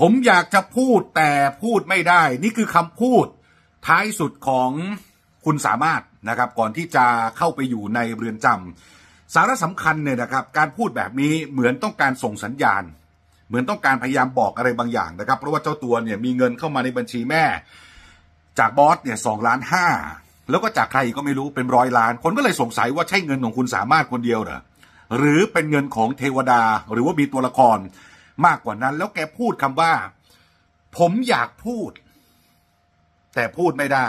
ผมอยากจะพูดแต่พูดไม่ได้ นี่คือคำพูดท้ายสุดของคุณสามารถนะครับ ก่อนที่จะเข้าไปอยู่ในเรือนจำสาระสำคัญเนี่ยนะครับ การพูดแบบนี้เหมือนต้องการส่งสัญญาณ เหมือนต้องการพยายามบอกอะไรบางอย่างนะครับ เพราะว่าเจ้าตัวเนี่ยมีเงินเข้ามาในบัญชีแม่ จากบอสเนี่ยสองล้านห้าแล้วก็จากใครก็ไม่รู้เป็นร้อยล้าน คนก็เลยสงสัยว่าใช่เงินของคุณสามารถคนเดียวเหรอหรือเป็นเงินของเทวดาหรือว่ามีตัวละคร มากกว่านั้น แล้วแกพูดคำว่า ผมอยากพูด แต่พูดไม่ได้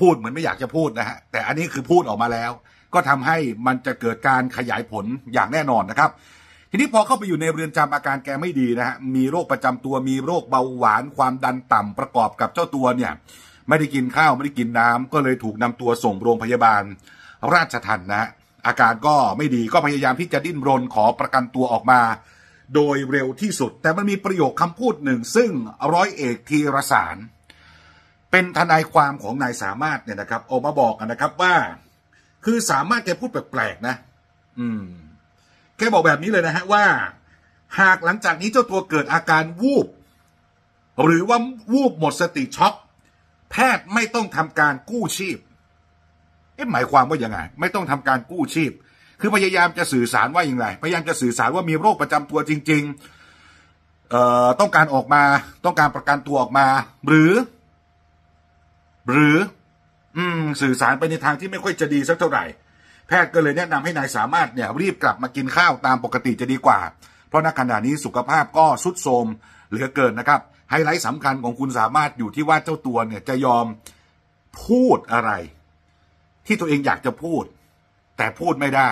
พูดเหมือนไม่อยากจะพูดนะฮะ แต่อันนี้คือพูดออกมาแล้ว ก็ทำให้มันจะเกิดการขยายผลอย่างแน่นอนนะครับ ทีนี้พอเข้าไปอยู่ในเรือนจำอาการแกไม่ดีนะฮะ มีโรคประจำตัว มีโรคเบาหวาน ความดันต่ำประกอบกับเจ้าตัวเนี่ย ไม่ได้กินข้าวไม่ได้กินน้ำก็เลยถูกนำตัวส่งโรงพยาบาล ราชทันนะฮะอาการก็ไม่ดีก็พยายามที่จะดิ้นรนขอประกันตัวออกมา โดยเร็วที่สุด แต่มันมีประโยคคำพูดหนึ่ง ซึ่งร้อยเอกธีรสาร เป็นทนายความของนายสามารถเนี่ยนะครับออกมาบอกนนะครับว่า คือสามารถแกพูดแปลกๆนะ อืมแกบอกแบบนี้เลยนะฮะว่า หากหลังจากนี้เจ้าตัวเกิดอาการวูบ หรือว่าวูบหมดสติช็อกแพทย์ไม่ต้องทำการกู้ชีพเอ๊ะหมายความว่ายังไง ไม่ต้องทำการกู้ชีพ คือพยายามจะสื่อสารว่าอย่างไร พยายามจะสื่อสารว่ามีโรคประจำตัวจริง ๆ เอ่อ ต้องการออกมา ต้องการประกันตัวออกมา หรือ หรือ อืม สื่อสารไปในทางที่ไม่ค่อยจะดีสักเท่าไหร่ แพทย์ก็เลยแนะนำให้นายสามารถเนี่ย รีบกลับมากินข้าวตามปกติจะดีกว่า เพราะณขณะนี้สุขภาพก็สุดโทรมเหลือเกินนะครับไฮไลท์สำคัญของคุณสามารถอยู่ที่ว่าเจ้าตัวเนี่ยจะยอมพูดอะไร ที่ตัวเองอยากจะพูด แต่พูดไม่ได้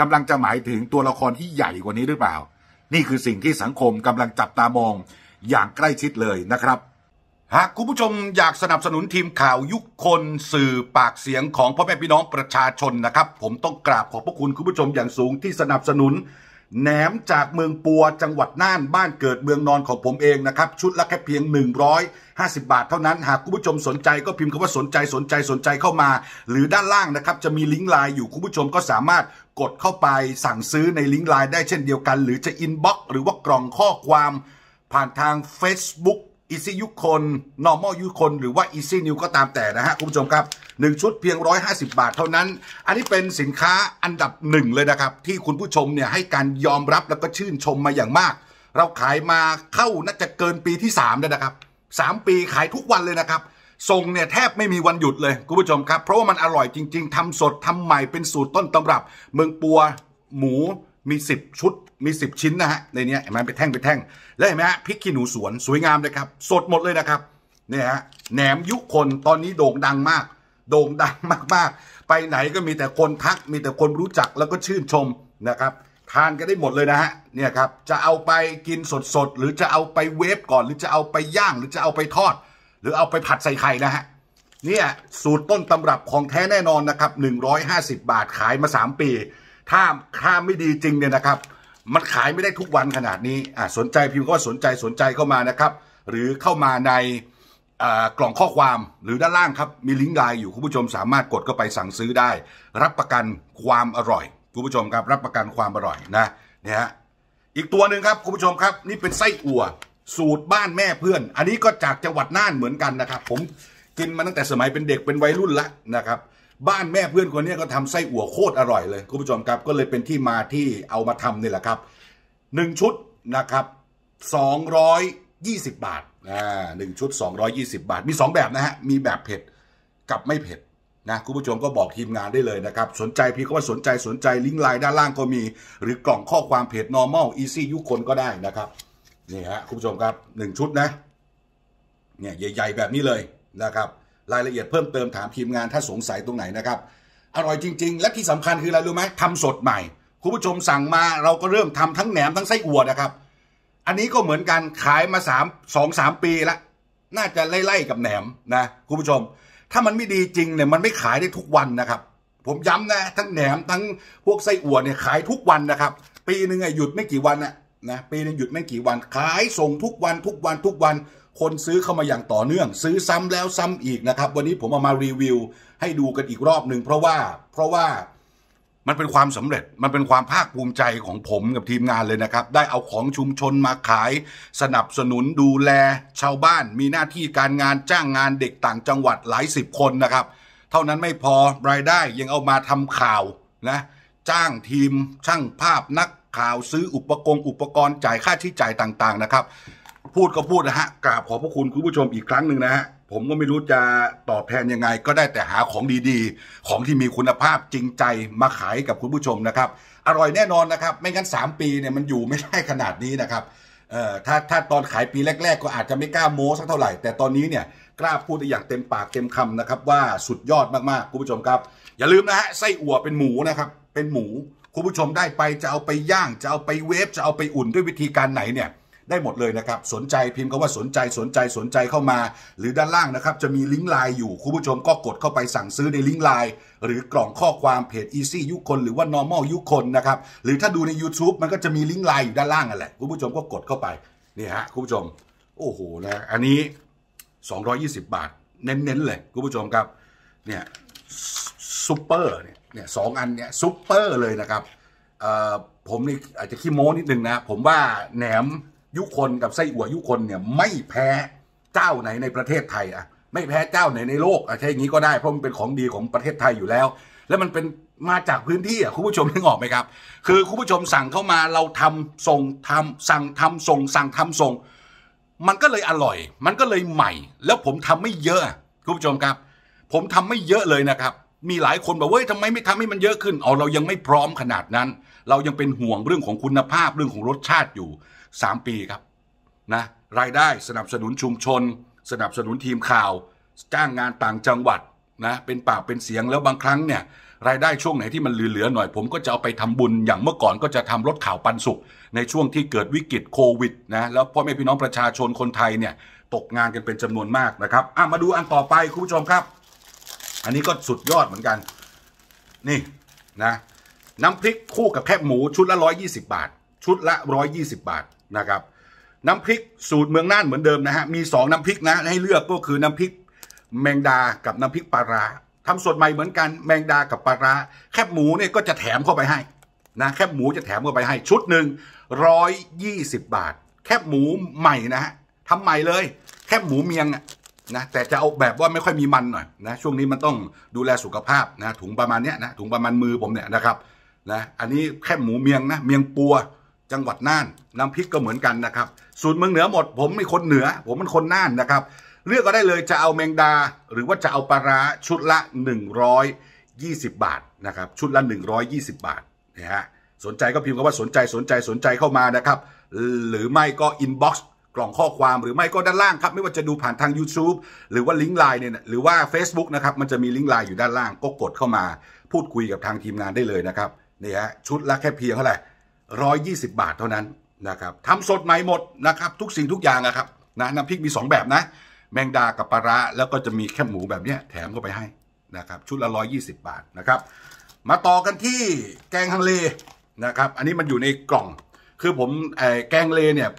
กำลังจะหมายถึงตัวละครที่ใหญ่กว่านี้หรือเปล่า นี่คือสิ่งที่สังคมกำลังจับตามองอย่างใกล้ชิดเลยนะครับหากคุณผู้ชมอยากสนับสนุนทีมข่าวยุคคนสื่อปากเสียงของพ่อแม่พี่น้องประชาชนนะครับ ผมต้องกราบขอบพระคุณคุณผู้ชมอย่างสูงที่สนับสนุน แหนมจากเมืองปัวจังหวัดน่านบ้านเกิดเมืองนอนของผมเองนะครับ ชุดละแค่เพียง 150 บาทเท่านั้น หากคุณผู้ชมสนใจก็พิมพ์คำว่าสนใจสนใจสนใจเข้ามา หรือด้านล่างนะครับจะมีลิงก์ไลน์อยู่คุณผู้ชมก็สามารถกดเข้าไปสั่งซื้อในลิงก์ไลน์ได้เช่นเดียวกัน หรือจะ inbox หรือว่ากล่องข้อความผ่านทาง Facebook Easy ยุคคน normal ยุคคน หรือว่า easy new ก็ตามแต่นะฮะ คุณผู้ชมครับ 1 ชุดเพียง 150 บาทเท่านั้น อันนี้เป็นสินค้าอันดับหนึ่งเลยนะครับ ที่คุณผู้ชมเนี่ยให้การยอมรับแล้วก็ชื่นชมมาอย่างมาก เราขายมาเข้าน่าจะเกินปีที่3แล้วนะครับ 3 ปีขายทุกวันเลยนะครับส่งเนี่ยแทบไม่มีวันหยุดเลยคุณผู้ชมครับ เพราะว่ามันอร่อยจริง ๆทำสดทำใหม่เป็นสูตรต้นตำรับ เมืองปัวหมู มี10ชุดมี10ชิ้นนะฮะในนี้เห็นไหมเป็นแท่งเป็นแท่ง แล้วเห็นไหมฮะพริกขี้หนูสวนสวยงามเลยครับ สดหมดเลยนะครับเนี่ยฮะแหนมยุคนตอนนี้โด่งดังมาก โด่งดังมากๆ ไปไหนก็มีแต่คนทักมีแต่คนรู้จักแล้วก็ชื่นชมนะครับ ทานกันได้หมดเลยนะฮะเนี่ยครับจะเอาไปกินสดๆหรือจะเอาไปเวฟก่อน หรือจะเอาไปย่างหรือจะเอาไปทอด หรือเอาไปผัดใส่ไข่นะฮะเนี่ยสูตรต้นตำรับของแท้แน่นอนนะครับ150 บาทขายมา 3 ปี ถ้าถ้าไม่ดีจริงเนี่ยนะครับ มันขายไม่ได้ทุกวันขนาดนี้อ่าสนใจพิมพ์ก็สนใจสนใจเข้ามานะครับ หรือเข้ามาในอ่ากล่องข้อความหรือด้านล่างครับ มีลิงก์ไลน์อยู่คุณผู้ชมสามารถกดเข้าไปสั่งซื้อได้ รับประกันความอร่อยคุณผู้ชมครับ รับประกันความอร่อยนะเนี่ยฮะอีกตัวหนึ่งครับคุณผู้ชมครับ นี่เป็นไส้อั่ว สูตรบ้านแม่เพื่อน อันนี้ก็จากจังหวัดน่านเหมือนกันนะครับ ผมกินมาตั้งแต่สมัยเป็นเด็กเป็นวัยรุ่นละนะครับ บ้านแม่เพื่อนคนนี้ก็ทำไส้อั่วโคตรอร่อยเลยคุณผู้ชมครับก็เลยเป็นที่มาที่เอามาทำนี่แหละครับหนึ่งชุดนะครับสองร้อยยี่สิบบาทอ่าหนึ่งชุดสองร้อยี่สิบาท มีสองแบบนะฮะมีแบบเผ็ดกับไม่เผ็ดนะคุณผู้ชมก็บอกทีมงานได้เลยนะครับ สนใจพี่ก็ว่าสนใจสนใจลิงก์ไลน์ด้านล่างก็มี หรือกล่องข้อความเพจ normal easy ยุคคนก็ได้นะครับนี่ฮะคุณผู้ชมครับหนึ่งชุดนะเนี่ยใหญ่ ๆ แบบนี้เลยนะครับ รายละเอียดเพิ่มเติมถามทีมงานถ้าสงสัยตรงไหนนะครับอร่อยจริง ๆ และที่สำคัญคืออะไรรู้ไหมทำสดใหม่ คุณผู้ชมสั่งมาเราก็เริ่มทำทั้งแหนมทั้งไส้อั่วนะครับ อันนี้ก็เหมือนกันขายมาสามสองสามปีละ น่าจะไล่ๆกับแหนมนะคุณผู้ชม ถ้ามันไม่ดีจริงเนี่ยมันไม่ขายได้ทุกวันนะครับ ผมย้ำนะ ทั้งแหนมทั้งพวกไส้อั่วเนี่ยขายทุกวันนะครับ ปีหนึ่งอะหยุดไม่กี่วันนะ นะปีนึงหยุดไม่กี่วันขายส่งทุกวันทุกวันทุกวัน คนซื้อเข้ามาอย่างต่อเนื่อง ซื้อซ้ำแล้วซ้ำอีกนะครับ วันนี้ผมเอามารีวิว ให้ดูกันอีกรอบหนึ่งเพราะว่าเพราะว่ามันเป็นความสำเร็จมันเป็นความภาคภูมิใจของผมกับทีมงานเลยนะครับ ได้เอาของชุมชนมาขาย สนับสนุนดูแลชาวบ้าน มีหน้าที่การงานจ้างงานเด็กต่างจังหวัดหลายสิบคนนะครับ เท่านั้นไม่พอรายได้ยังเอามาทำข่าวนะจ้างทีมช่างภาพนัก ข่าวซื้ออุปกรณ์อุปกรณ์จ่ายค่าใช้จ่ายต่างๆนะครับ พูดก็พูดนะฮะกราบขอบพระคุณคุณผู้ชมอีกครั้งหนึ่งนะฮะผมก็ไม่รู้จะตอบแทนยังไง ก็ได้แต่หาของดีๆ ของที่มีคุณภาพจริงใจมาขายกับคุณผู้ชมนะครับ อร่อยแน่นอนนะครับ ไม่งั้น 3 ปีเนี่ยมันอยู่ไม่ได้ขนาดนี้นะครับเอ่อถ้าถ้าตอนขายปีแรก ๆ ก็อาจจะไม่กล้าโม้สักเท่าไหร่ แต่ตอนนี้เนี่ยกล้าพูดได้อย่างเต็มปากเต็มคำนะครับ ว่าสุดยอดมากๆคุณผู้ชมครับ อย่าลืมนะฮะไส้อั่วเป็นหมูนะครับ เป็นหมู คุณผู้ชมได้ไปจะเอาไปย่าง จะเอาไปเวฟจะเอาไปอุ่นด้วยวิธีการไหนเนี่ยได้หมดเลยนะครับ สนใจพิมพ์คำว่าสนใจสนใจสนใจเข้ามา หรือด้านล่างนะครับ จะมีลิงก์ไลน์อยู่ คุณผู้ชมก็กดเข้าไปสั่งซื้อในลิงก์ไลน์หรือกล่องข้อความเพจ Easy ยุคนหรือว่า normal ยุคนนะครับ หรือถ้าดูใน YouTube มันก็จะมีลิงก์ไลน์อยู่ด้านล่างนั่นแหละ คุณผู้ชมก็กดเข้าไปนี่ฮะคุณผู้ชม โอ้โหนะอันนี้ 220 บาท เน้นๆเลยคุณผู้ชมครับเนี่ยซุปเปอร์เนี่ย เนี่ยสองอันเนี่ยซุปเปอร์เลยนะครับผมนี่อาจจะขี้โม้นิดนึงนะ ผมว่าแหนมยุคนกับไส้อั่วยุคนเนี่ยไม่แพ้เจ้าไหนในประเทศไทยอะไม่แพ้เจ้าไหนในโลกอะใช่อย่างนี้ก็ได้เพราะมันเป็นของดีของประเทศไทยอยู่แล้ว แล้วมันเป็นมาจากพื้นที่อะคุณผู้ชมนึกออกไหมครับ คือคุณผู้ชมสั่งเข้ามาเราทำส่งทำสั่งทำส่ง สั่งทำส่ง มันก็เลยอร่อย มันก็เลยใหม่ แล้วผมทำไม่เยอะคุณผู้ชมครับ ผมทำไม่เยอะเลยนะครับ มีหลายคนบอกเว้ยทำไมไม่ทำให้มันเยอะขึ้นเอาเรายังไม่พร้อมขนาดนั้น เรายังเป็นห่วงเรื่องของคุณภาพเรื่องของรสชาติอยู่ 3 ปีครับนะรายได้สนับสนุนชุมชน สนับสนุนทีมข่าว จ้างงานต่างจังหวัดนะเป็นปากเป็นเสียงแล้วบางครั้งเนี่ยรายได้ช่วงไหนที่มันเหลือๆหน่อยผมก็จะเอาไปทำบุญอย่างเมื่อก่อนก็จะทำรถข่าวปันสุข ในช่วงที่เกิดวิกฤตโควิดนะแล้วพ่อแม่พี่น้องประชาชนคนไทยเนี่ยตกงานกันเป็นจำนวนมากนะครับอะมาดูอันต่อไปคุณผู้ชมครับ อันนี้ก็สุดยอดเหมือนกัน นี่นะน้ำพริกคู่กับแคบหมูชุดละ120บาท ชุดละ120บาทนะครับ น้ำพริกสูตรเมืองน่านเหมือนเดิมนะฮะมี2น้ำพริกนะให้เลือกก็คือน้ำพริกแมงดากับน้ำพริกปลาร้าทำสดใหม่เหมือนกันแมงดากับปลาร้าแคบหมูเนี่ยก็จะแถมเข้าไปให้นะแคบหมูจะแถมเข้าไปให้ชุดหนึ่งร้อยยี่สิบบาท แคบหมูใหม่นะฮะทำใหม่เลย แคบหมูเมียงอะ นะแต่จะเอาแบบว่าไม่ค่อยมีมันหน่อยนะช่วงนี้มันต้องดูแลสุขภาพนะถุงประมาณเนี้ยนะถุงประมาณมือผมเนี่ยนะครับนะอันนี้แคบหมูเมียงนะเมียงปัวจังหวัดน่านน้ำพริกก็เหมือนกันนะครับสูตรเมืองเหนือหมด ผมเป็นคนเหนือ ผมเป็นคนน่านนะครับ เลือกก็ได้เลยจะเอาแมงดา หรือว่าจะเอาปลาร้าชุดละ 120 บาทนะครับชุดละ 120 บาทนะฮะสนใจก็พิมพ์คำว่าสนใจสนใจสนใจเข้ามานะครับ หรือไม่ก็ inbox กล่องข้อความหรือไม่ก็ด้านล่างครับ ไม่ว่าจะดูผ่านทาง YouTube หรือว่าลิงก์ไลน์เนี่ยหรือว่า Facebook นะครับมันจะมีลิงก์ไลน์อยู่ด้านล่างก็กดเข้ามา พูดคุยกับทางทีมงานได้เลยนะครับนี่ฮะชุดละแค่เพียงเท่าไหร่ร้อยยี่สิบบาทเท่านั้นนะครับทำสดใหม่หมดนะครับ ทุกสิ่งทุกอย่างนะครับนะน้ำพริกมี 2 แบบนะ แมงดากับปลาร้าแล้วก็จะมีแคบหมูแบบเนี้ยแถมเข้าไปให้นะครับ ชุดละร้อยยี่สิบบาทนะครับ มาต่อกันที่แกงฮังเลนะครับ อันนี้มันอยู่ในกล่อง คือผมแกงเลเนี่ย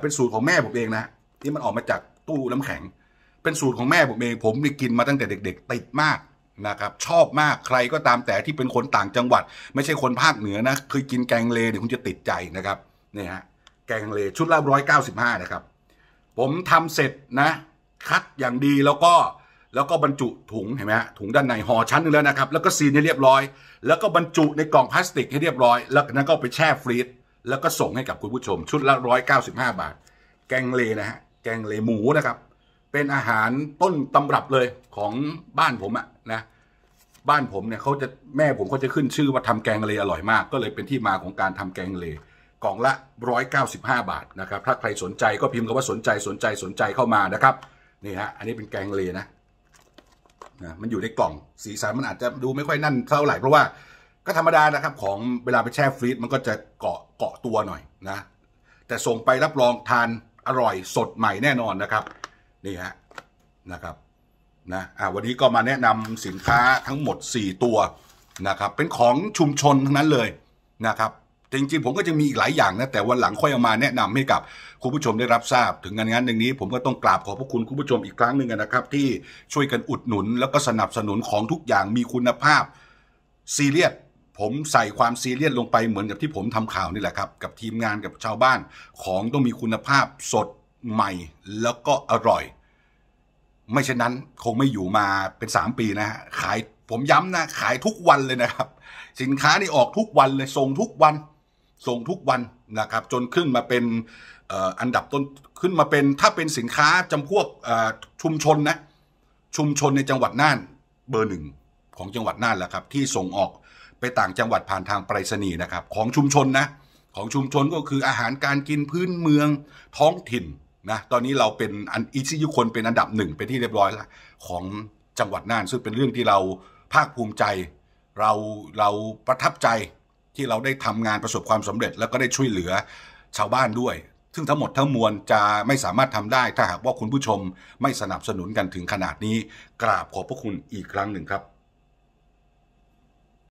เป็นสูตรของแม่ผมเองนะที่มันออกมาจากตู้น้ำแข็ง เป็นสูตรของแม่ผมเอง ผมนี่กินมาตั้งแต่เด็ก ๆ ติดมากนะครับชอบมากใครก็ตามแต่ที่เป็นคนต่างจังหวัด ไม่ใช่คนภาคเหนือนะเคยกินแกงเลเนี่ยคุณจะติดใจนะครับนี่ฮะแกงเลชุดละร้อยเก้าสิบห้านะครับ ผมทำเสร็จนะ คัดอย่างดีแล้วก็แล้วก็บรรจุถุงเห็นไหมฮะถุงด้านในห่อชั้นหนึงแล้วนะครับ แล้วก็ซีนให้เรียบร้อย แล้วก็บรรจุในกล่องพลาสติกให้เรียบร้อย แล้วนั้นก็ไปแช่ฟรีซ แล้วก็ส่งให้กับคุณผู้ชมชุดละร้อยเก้าสิบห้าบาท แกงเลนะฮะ แกงเลหมูนะครับ เป็นอาหารต้นตำรับเลยของบ้านผมอะนะ บ้านผมเนี่ยเขาจะแม่ผมเขาจะขึ้นชื่อว่าทำแกงเลอร่อยมาก ก็เลยเป็นที่มาของการทำแกงเลกล่องละ 195 บาทนะครับ ถ้าใครสนใจก็พิมพ์คำว่าสนใจสนใจสนใจเข้ามานะครับ นี่ฮะ อันนี้เป็นแกงเลนะนะ มันอยู่ในกล่อง สีสันมันอาจจะดูไม่ค่อยนั่นเท่าไหร่เพราะว่า ก็ธรรมดานะครับของเวลาไปแช่ฟรีซมันก็จะเกาะเกาะตัวหน่อยนะ แต่ส่งไปรับรองทานอร่อยสดใหม่แน่นอนนะครับ นี่ฮะนะครับนะอ่าวันนี้ก็มาแนะนำสินค้าทั้งหมด 4 ตัวนะครับ เป็นของชุมชนทั้งนั้นเลยนะครับจริงๆผมก็จะมีอีกหลายอย่างนะแต่วันหลังค่อยเอามาแนะนำให้กับคุณผู้ชมได้รับทราบ ถึงงานงานหนึ่งนี้ ผมก็ต้องกราบขอบพระคุณคุณผู้ชมอีกครั้งหนึ่งนะครับ ที่ช่วยกันอุดหนุน แล้วก็สนับสนุนของทุกอย่างมีคุณภาพซีเรียส ผมใส่ความซีเรียสลงไปเหมือนกับที่ผมทำข่าวนี่แหละครับ กับทีมงานกับชาวบ้าน ของต้องมีคุณภาพสดใหม่แล้วก็อร่อย ไม่เช่นนั้นคงไม่อยู่มาเป็น 3 ปีนะฮะขายผมย้ำนะขายทุกวันเลยนะครับ สินค้านี่ออกทุกวันเลยส่งทุกวันส่งทุกวันนะครับ จนขึ้นมาเป็นอันดับต้นขึ้นมาเป็นถ้าเป็นสินค้าจำพวกชุมชนนะชุมชนในจังหวัดน่านเบอร์หนึ่งของจังหวัดน่านแหละครับ ที่ส่งออก ไปต่างจังหวัดผ่านทางไปรษณีย์นะครับ ของชุมชนนะ ของชุมชนก็คืออาหารการกินพื้นเมืองท้องถิ่นนะตอนนี้เราเป็นอันอีซิยุคนเป็นอันดับหนึ่งเป็นที่เรียบร้อยแล้วของจังหวัดน่านซึ่งเป็นเรื่องที่เราภาคภูมิใจเราเราประทับใจที่เราได้ทำงานประสบความสำเร็จ แล้วก็ได้ช่วยเหลือชาวบ้านด้วย ซึ่งทั้งหมดทั้งมวลจะไม่สามารถทำได้ ถ้าหากว่าคุณผู้ชมไม่สนับสนุนกันถึงขนาดนี้ กราบขอบพระคุณอีกครั้งหนึ่งครับ